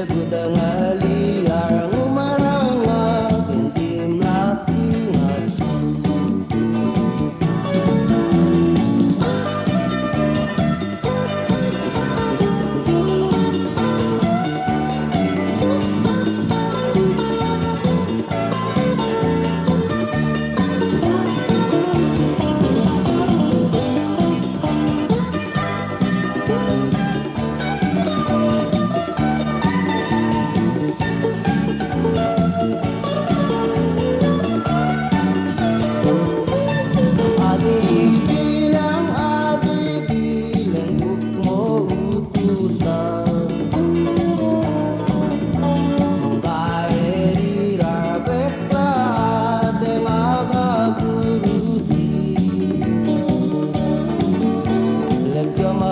medo da lá. el idioma